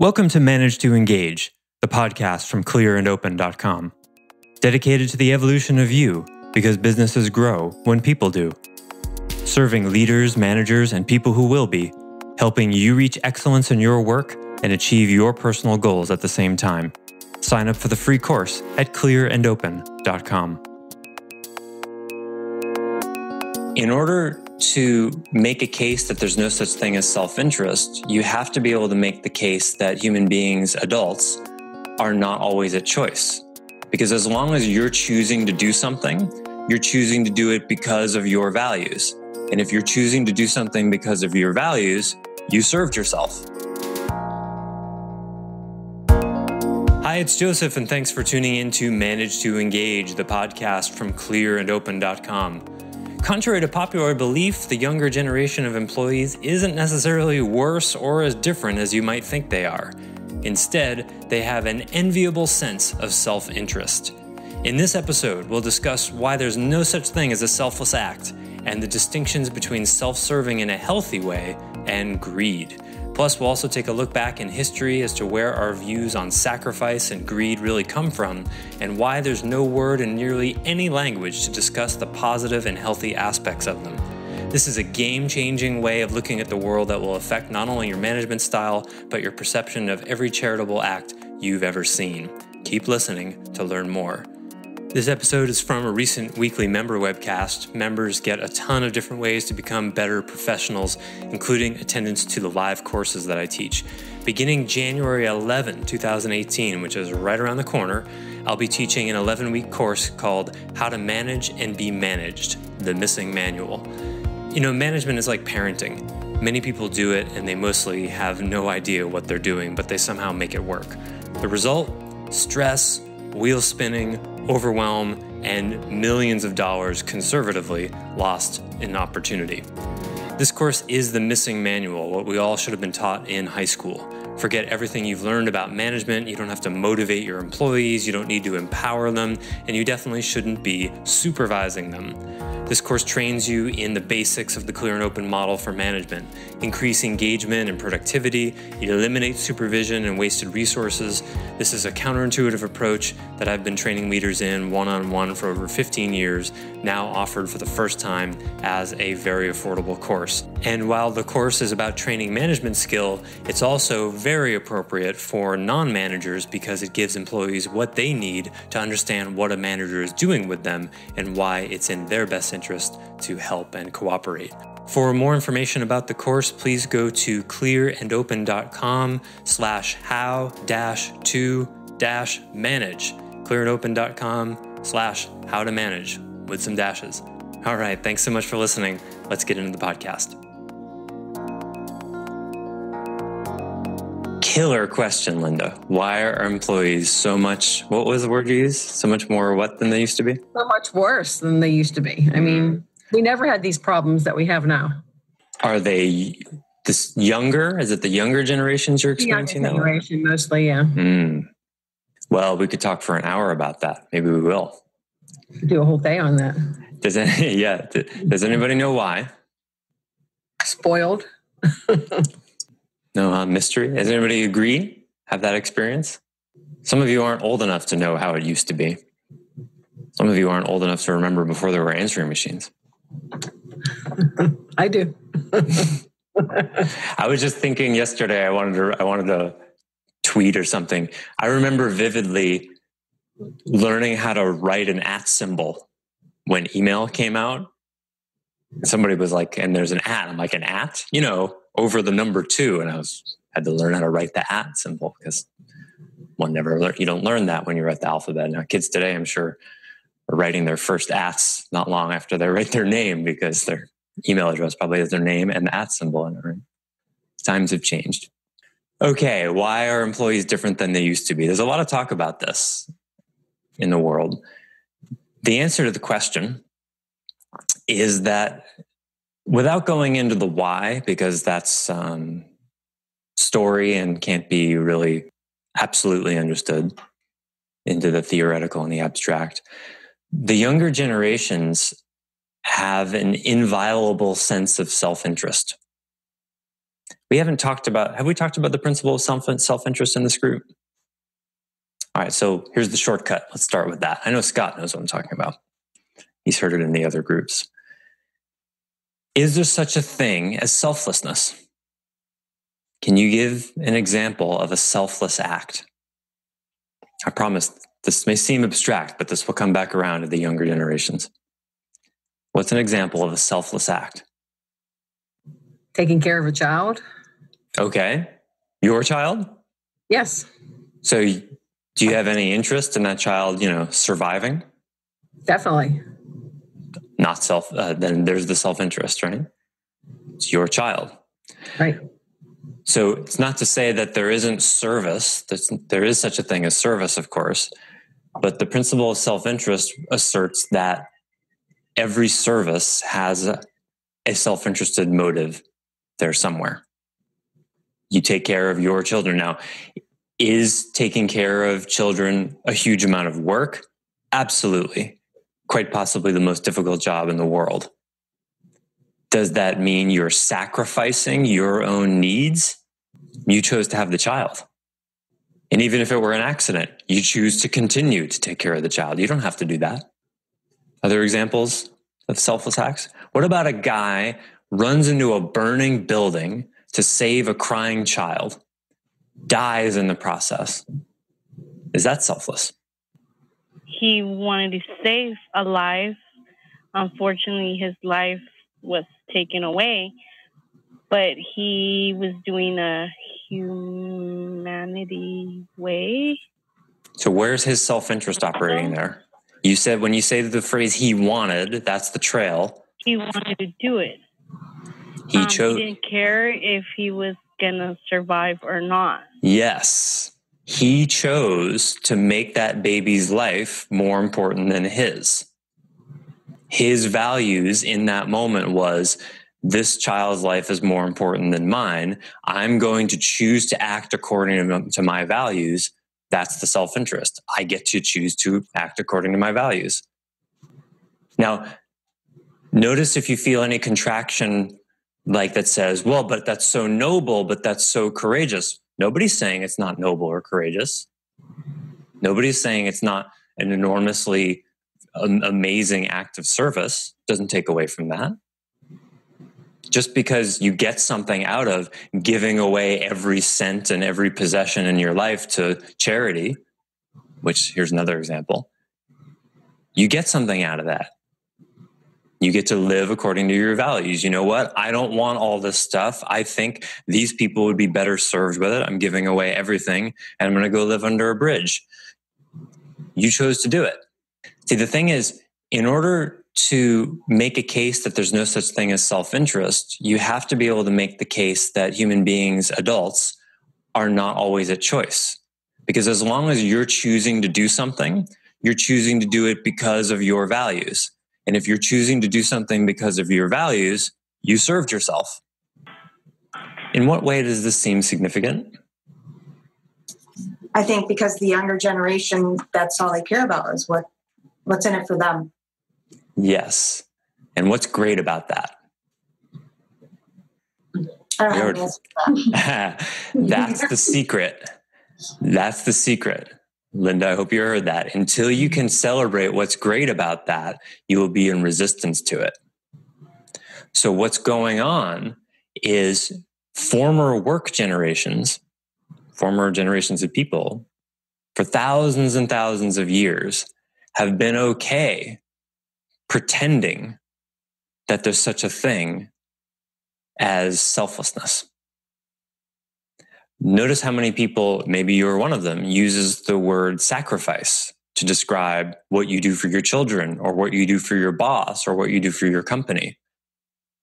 Welcome to Manage to Engage, the podcast from clearandopen.com. Dedicated to the evolution of you because businesses grow when people do. Serving leaders, managers, and people who will be, helping you reach excellence in your work and achieve your personal goals at the same time. Sign up for the free course at clearandopen.com. In order to make a case that there's no such thing as self interest, you have to be able to make the case that human beings, adults, are not always at choice. Because as long as you're choosing to do something, you're choosing to do it because of your values. And if you're choosing to do something because of your values, you served yourself. Hi, it's Josef, and thanks for tuning in to Manage to Engage, the podcast from clearandopen.com. Contrary to popular belief, the younger generation of employees isn't necessarily worse or as different as you might think they are. Instead, they have an enviable sense of self interest. In this episode, we'll discuss why there's no such thing as a selfless act and the distinctions between self serving in a healthy way and greed. Plus, we'll also take a look back in history as to where our views on sacrifice and greed really come from, and why there's no word in nearly any language to discuss the positive and healthy aspects of them. This is a game changing way of looking at the world that will affect not only your management style, but your perception of every charitable act you've ever seen. Keep listening to learn more. This episode is from a recent weekly member webcast. Members get a ton of different ways to become better professionals, including attendance to the live courses that I teach. Beginning January 11, 2018, which is right around the corner, I'll be teaching an 11 week course called How to Manage and Be Managed The Missing Manual. You know, management is like parenting. Many people do it and they mostly have no idea what they're doing, but they somehow make it work. The result? Stress, wheel spinning, overwhelm, and millions of dollars conservatively lost in opportunity. This course is the missing manual, what we all should have been taught in high school. Forget everything you've learned about management. You don't have to motivate your employees, you don't need to empower them, and you definitely shouldn't be supervising them. This course trains you in the basics of the clear and open model for management. Increase engagement and productivity, it eliminates supervision and wasted resources. This is a counterintuitive approach that I've been training leaders in one on one for over 15 years, now offered for the first time as a very affordable course. And while the course is about training management skill, it's also very appropriate for non managers because it gives employees what they need to understand what a manager is doing with them and why it's in their best interest to help and cooperate. For more information about the course, please go to clearandopen.com slash how dash to dash manage. clearandopen.com slash how to manage with some dashes. All right, thanks so much for listening. Let's get into the podcast. Killer question, Linda. Why are our employees so much, what was the word you used? So much more what than they used to be? So much worse than they used to be. I mean, we never had these problems that we have now. Are they this younger? Is it the younger generations you're experiencing younger generation, that? Mostly, yeah. Mm. Well, we could talk for an hour about that. Maybe we will. Do a whole day on that. Does any, yeah? Does anybody know why? Spoiled. no uh, mystery. Does anybody agree? Have that experience? Some of you aren't old enough to know how it used to be. Some of you aren't old enough to remember before there were answering machines. I do. I was just thinking yesterday. I wanted to. I wanted to tweet or something. I remember vividly learning how to write an at symbol when email came out. Somebody was like, "And there's an at." I'm like, "An at?" You know, over the number two, and I was had to learn how to write the at symbol because one never learned. You don't learn that when you're at the alphabet. Now, kids today, I'm sure, are writing their first ats not long after they write their name because their email address probably has their name and the at symbol in it. Times have changed. Okay, why are employees different than they used to be? There's a lot of talk about this in the world. The answer to the question is that without going into the why, because that's um, story and can't be really absolutely understood into the theoretical and the abstract, the younger generations have an inviolable sense of self interest. We haven't talked about, have we talked about the principle of self, self-interest in this group? All right, so here's the shortcut. Let's start with that. I know Scott knows what I'm talking about. He's heard it in the other groups. Is there such a thing as selflessness? Can you give an example of a selfless act? I promise this may seem abstract, but this will come back around to the younger generations. What's an example of a selfless act? Taking care of a child. Okay. Your child? Yes. So do you have any interest in that child, you know, surviving? Definitely. Not self, uh, then there's the self interest, right? It's your child. Right. So it's not to say that there isn't service. There's, there is such a thing as service, of course, but the principle of self interest asserts that every service has a, a self interested motive there somewhere. You take care of your children. Now, is taking care of children a huge amount of work? Absolutely. Quite possibly the most difficult job in the world. Does that mean you're sacrificing your own needs? You chose to have the child. And even if it were an accident, you choose to continue to take care of the child. You don't have to do that. Other examples of selfless acts? What about a guy runs into a burning building to save a crying child, dies in the process? Is that selfless? He wanted to save a life. Unfortunately, his life was taken away, but he was doing a humanity way. So, where's his self interest operating there? You said when you say the phrase he wanted, that's the trail. He wanted to do it. He um, chose. He didn't care if he was going to survive or not. Yes. He chose to make that baby's life more important than his. His values in that moment was this child's life is more important than mine. I'm going to choose to act according to my values. That's the self interest. I get to choose to act according to my values. Now, notice if you feel any contraction like that says, well, but that's so noble, but that's so courageous. Nobody's saying it's not noble or courageous. Nobody's saying it's not an enormously um, amazing act of service. Doesn't take away from that just because you get something out of giving away every cent and every possession in your life to charity, which here's another example, you get something out of that. You get to live according to your values. You know what? I don't want all this stuff. I think these people would be better served with it. I'm giving away everything and I'm going to go live under a bridge. You chose to do it. See, the thing is, in order to make a case that there's no such thing as self interest, you have to be able to make the case that human beings, adults, are not always a choice. Because as long as you're choosing to do something, you're choosing to do it because of your values. And if you're choosing to do something because of your values, you served yourself. In what way does this seem significant? I think because the younger generation, that's all they care about is what what's in it for them. Yes. And what's great about that? That's the secret. That's the secret. Linda, I hope you heard that. Until you can celebrate what's great about that, you will be in resistance to it. So, what's going on is former work generations, former generations of people, for thousands and thousands of years, have been okay pretending that there's such a thing as selflessness. Notice how many people, maybe you're one of them, uses the word sacrifice to describe what you do for your children or what you do for your boss or what you do for your company.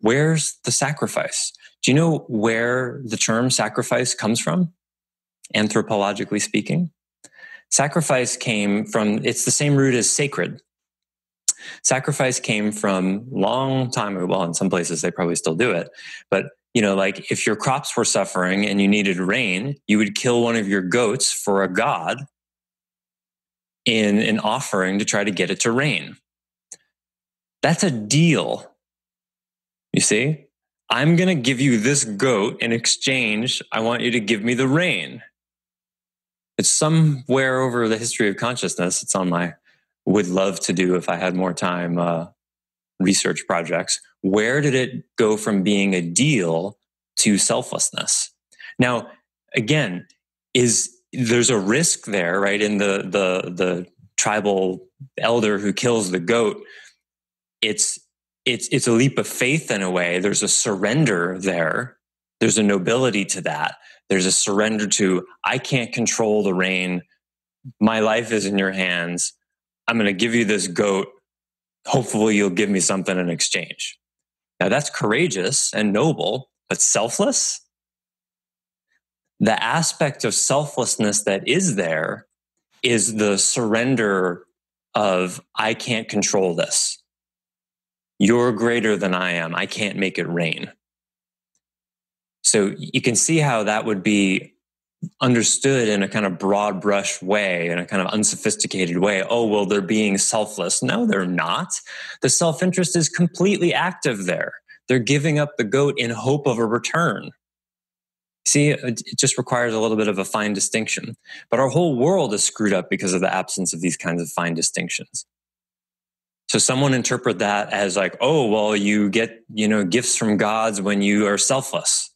Where's the sacrifice? Do you know where the term sacrifice comes from, anthropologically speaking? Sacrifice came from, it's the same root as sacred. Sacrifice came from long time ago. Well, in some places they probably still do it, but you know, like if your crops were suffering and you needed rain, you would kill one of your goats for a god in an offering to try to get it to rain. That's a deal. You see? I'm going to give you this goat in exchange. I want you to give me the rain. It's somewhere over the history of consciousness. It's on my would love to do if I had more time uh, research projects. Where did it go from being a deal to selflessness? Now, again, is there's a risk there, right? In the the the tribal elder who kills the goat, it's it's it's a leap of faith in a way. There's a surrender there. There's a nobility to that. There's a surrender to I can't control the rain. My life is in your hands. I'm going to give you this goat. Hopefully, you'll give me something in exchange. Now, that's courageous and noble, but selfless? The aspect of selflessness that is there is the surrender of, I can't control this. You're greater than I am. I can't make it rain. So you can see how that would be understood in a kind of broad brush way, in a kind of unsophisticated way. Oh, well, they're being selfless. No, they're not. The self interest is completely active there. They're giving up the goat in hope of a return. See, it just requires a little bit of a fine distinction. But our whole world is screwed up because of the absence of these kinds of fine distinctions. So someone interpret that as like, oh, well, you get, you know, gifts from gods when you are selfless.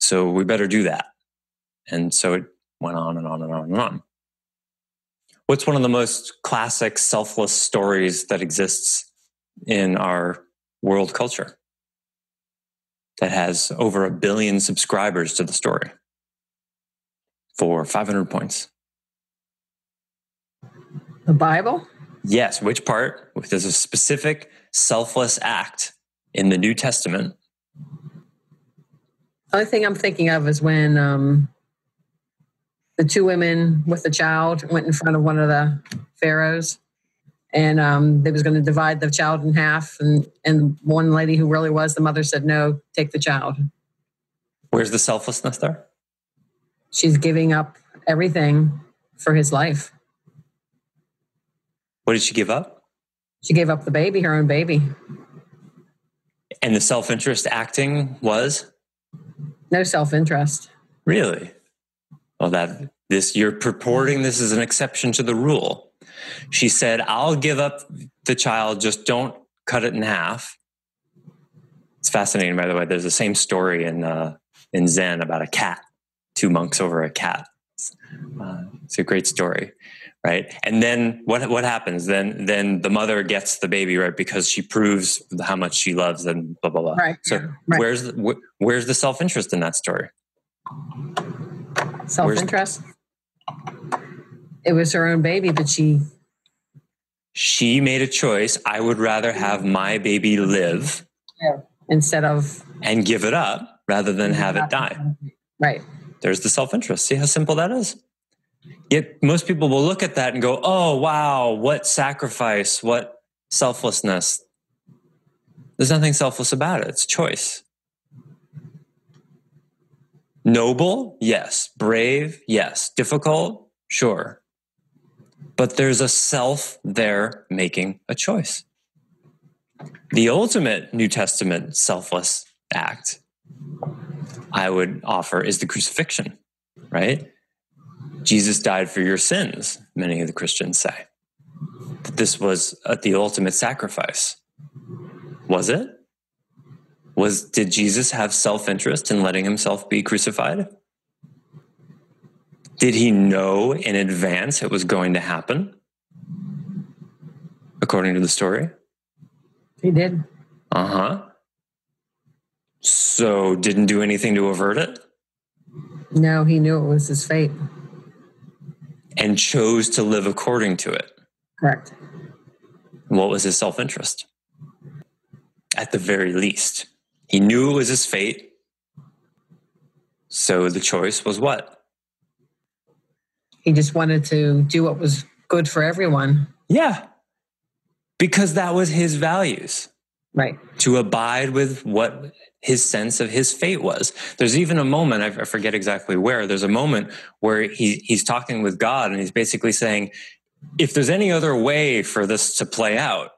So we better do that. And so it went on and on and on and on. What's one of the most classic selfless stories that exists in our world culture that has over a billion subscribers to the story for 500 points? The Bible? Yes. Which part? There's a specific selfless act in the New Testament. The only thing I'm thinking of is when um, the two women with the child went in front of one of the pharaohs, and um, they was going to divide the child in half. And and one lady who really was the mother said, "No, take the child." Where's the selflessness there? She's giving up everything for his life. What did she give up? She gave up the baby, her own baby. And the self interest acting was? No self interest. Really? Well, that this you're purporting this is an exception to the rule. She said, I'll give up the child, just don't cut it in half. It's fascinating, by the way. There's the same story in uh, in Zen about a cat, two monks over a cat. Uh, it's a great story right and then what what happens then then the mother gets the baby right because she proves how much she loves and blah blah blah right so right. where's the, wh- where's the self-interest in that story self-interest? It was her own baby but she she made a choice. I would rather have my baby live yeah. instead of and give it up rather than have it die. Right. There's the self-interest. See how simple that is? Yet most people will look at that and go, oh, wow, what sacrifice, what selflessness. There's nothing selfless about it, it's choice. Noble, yes. Brave, yes. Difficult, sure. But there's a self there making a choice. The ultimate New Testament selfless act I would offer is the crucifixion, right? Jesus died for your sins, many of the Christians say. That this was the ultimate sacrifice. Was it? Was did Jesus have self-interest in letting himself be crucified? Did he know in advance it was going to happen? According to the story? He did. Uh-huh. So didn't do anything to avert it? No, he knew it was his fate and chose to live according to it. Correct. What was his self interest? At the very least, he knew it was his fate. So the choice was what? He just wanted to do what was good for everyone. Yeah. Because that was his values. Right. To abide with what his sense of his fate was. There's even a moment, I forget exactly where, there's a moment where he, he's talking with God and he's basically saying, if there's any other way for this to play out,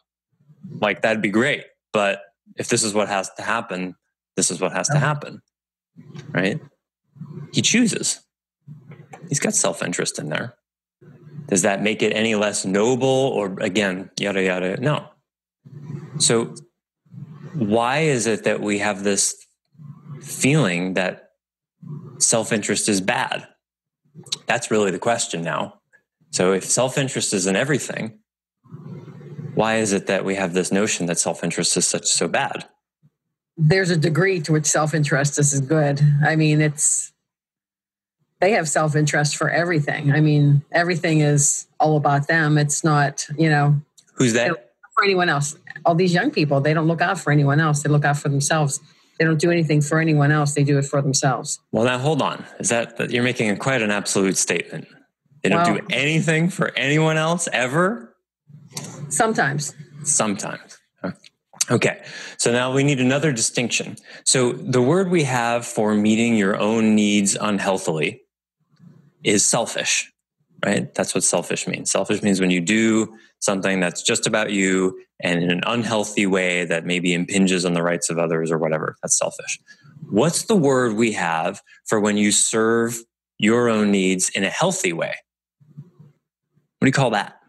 like that'd be great. But if this is what has to happen, this is what has to happen. Right? He chooses. He's got self interest in there. Does that make it any less noble or again, yada, yada? No. So, why is it that we have this feeling that self interest is bad? That's really the question now. So, if self interest is in everything, why is it that we have this notion that self interest is such so bad? There's a degree to which self interest is good. I mean, it's they have self interest for everything. I mean, everything is all about them. It's not, you know, who's that for anyone else. All these young people, they don't look out for anyone else. They look out for themselves. They don't do anything for anyone else. They do it for themselves. Well, now hold on. Is that you're making a, quite an absolute statement? They don't well, do anything for anyone else ever. Sometimes. Sometimes. Okay, so now we need another distinction. So the word we have for meeting your own needs unhealthily is selfish, right? That's what selfish means. Selfish means when you do something that's just about you and in an unhealthy way that maybe impinges on the rights of others or whatever. That's selfish. What's the word we have for when you serve your own needs in a healthy way? What do you call that?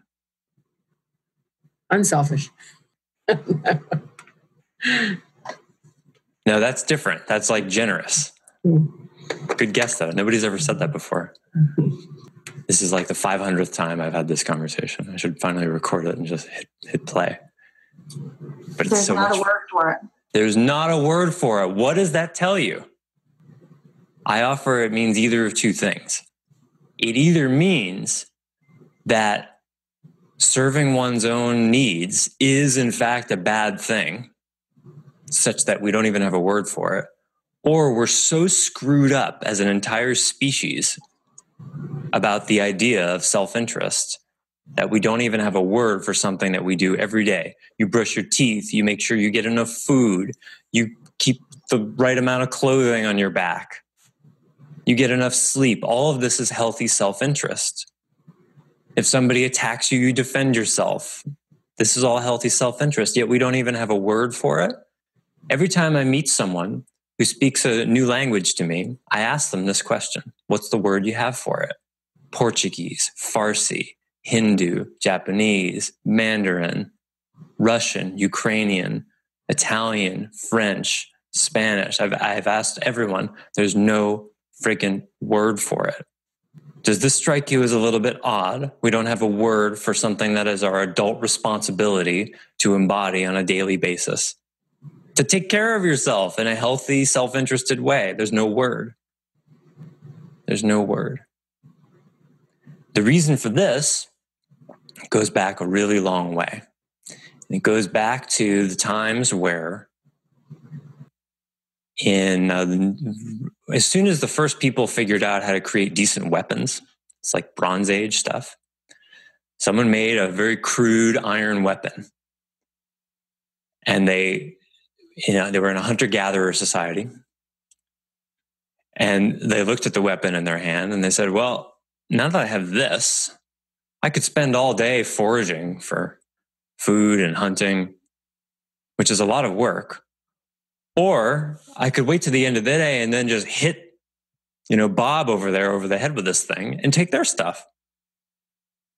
Unselfish. no, that's different. That's like generous. Good guess, though. Nobody's ever said that before. This is like the 500th time I've had this conversation. I should finally record it and just hit, hit play. But There's it's so not much, a word for it. There's not a word for it. What does that tell you? I offer it means either of two things. It either means that serving one's own needs is, in fact, a bad thing, such that we don't even have a word for it or we're so screwed up as an entire species about the idea of self interest that we don't even have a word for something that we do every day. You brush your teeth, you make sure you get enough food, you keep the right amount of clothing on your back, you get enough sleep. All of this is healthy self interest. If somebody attacks you, you defend yourself. This is all healthy self interest, yet we don't even have a word for it. Every time I meet someone who speaks a new language to me, I ask them this question What's the word you have for it? Portuguese, Farsi, Hindu, Japanese, Mandarin, Russian, Ukrainian, Italian, French, Spanish. I've, I've asked everyone, there's no freaking word for it. Does this strike you as a little bit odd? We don't have a word for something that is our adult responsibility to embody on a daily basis to take care of yourself in a healthy, self interested way. There's no word. There's no word. The reason for this goes back a really long way. It goes back to the times where, in uh, as soon as the first people figured out how to create decent weapons, it's like Bronze Age stuff. Someone made a very crude iron weapon, and they you know, they were in a hunter gatherer society. And they looked at the weapon in their hand and they said, well, now that I have this, I could spend all day foraging for food and hunting, which is a lot of work. Or I could wait to the end of the day and then just hit, you know, Bob over there over the head with this thing and take their stuff.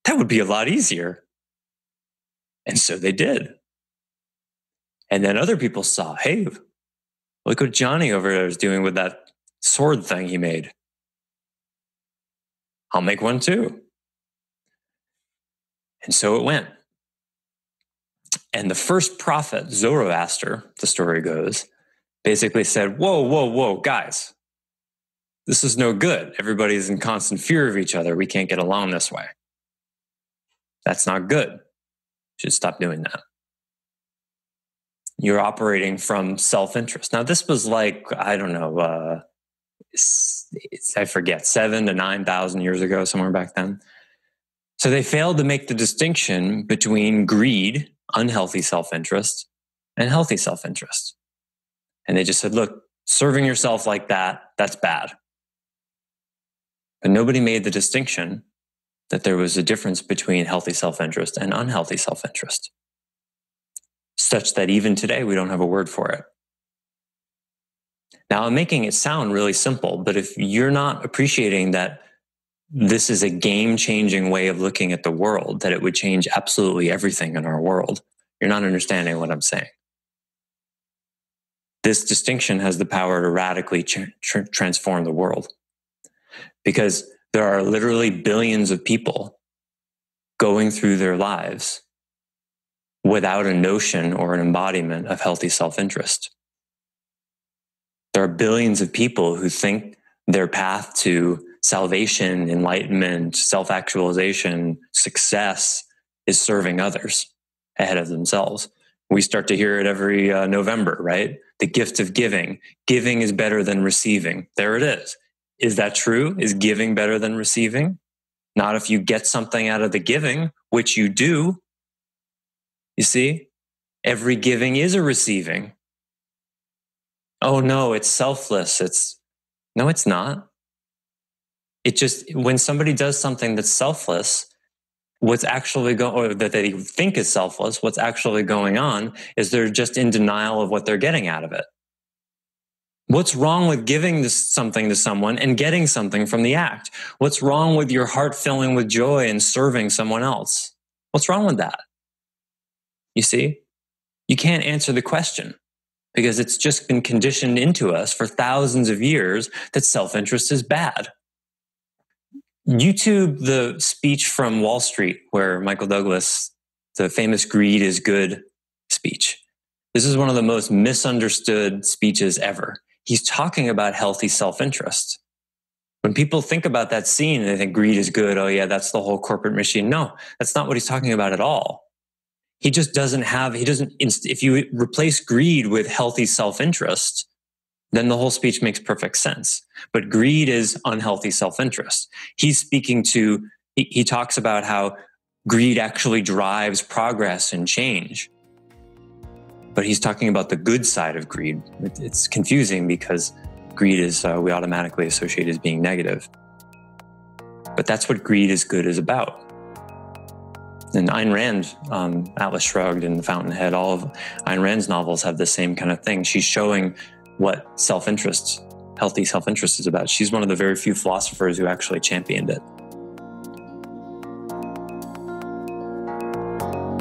That would be a lot easier. And so they did. And then other people saw, hey, look what Johnny over there is doing with that sword thing he made. I'll make one too. And so it went. And the first prophet, Zoroaster, the story goes, basically said, Whoa, whoa, whoa, guys, this is no good. Everybody's in constant fear of each other. We can't get along this way. That's not good. Should stop doing that you're operating from self-interest. Now, this was like I don't know, uh, I forget, seven to nine thousand years ago, somewhere back then. So they failed to make the distinction between greed, unhealthy self-interest, and healthy self-interest. And they just said, look, serving yourself like that, that's bad. But nobody made the distinction that there was a difference between healthy self interest and unhealthy self interest. such that even today we don't have a word for it. Now, I'm making it sound really simple, but if you're not appreciating that this is a game changing way of looking at the world, that it would change absolutely everything in our world, you're not understanding what I'm saying. This distinction has the power to radically tr- transform the world because there are literally billions of people going through their lives without a notion or an embodiment of healthy self interest. There are billions of people who think their path to salvation, enlightenment, self actualization, success is serving others ahead of themselves. We start to hear it every uh, November, right? The gift of giving. Giving is better than receiving. There it is. Is that true? Is giving better than receiving? Not if you get something out of the giving, which you do. You see, every giving is a receiving oh no, it's selfless. It's no, it's not. It just, when somebody does something that's selfless, what's actually going, or that they think is selfless, what's actually going on is they're just in denial of what they're getting out of it. What's wrong with giving this something to someone and getting something from the act? What's wrong with your heart filling with joy and serving someone else? What's wrong with that? You see, you can't answer the question because it's just been conditioned into us for thousands of years that self interest is bad. YouTube the speech from Wall Street where Michael Douglas, the famous greed is good speech. This is one of the most misunderstood speeches ever. He's talking about healthy self interest. When people think about that scene, they think greed is good. Oh, yeah, that's the whole corporate machine. No, that's not what he's talking about at all he just doesn't have he doesn't if you replace greed with healthy self-interest then the whole speech makes perfect sense. But greed is unhealthy self-interest. He's speaking to he, he talks about how greed actually drives progress and change. But he's talking about the good side of greed. It's confusing because greed is uh, we automatically associate as being negative. But that's what greed is good is about. And Ayn Rand, um, Atlas Shrugged and Fountainhead, all of Ayn Rand's novels have the same kind of thing. She's showing what self interest, healthy self interest is about. She's one of the very few philosophers who actually championed it.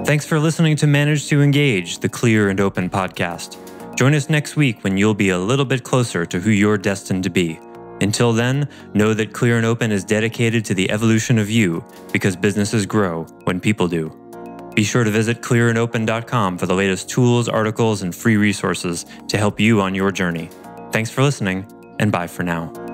Thanks for listening to Manage to Engage, the clear and open podcast. Join us next week when you'll be a little bit closer to who you're destined to be. Until then, know that Clear and Open is dedicated to the evolution of you because businesses grow when people do. Be sure to visit clearandopen.com for the latest tools, articles, and free resources to help you on your journey. Thanks for listening, and bye for now.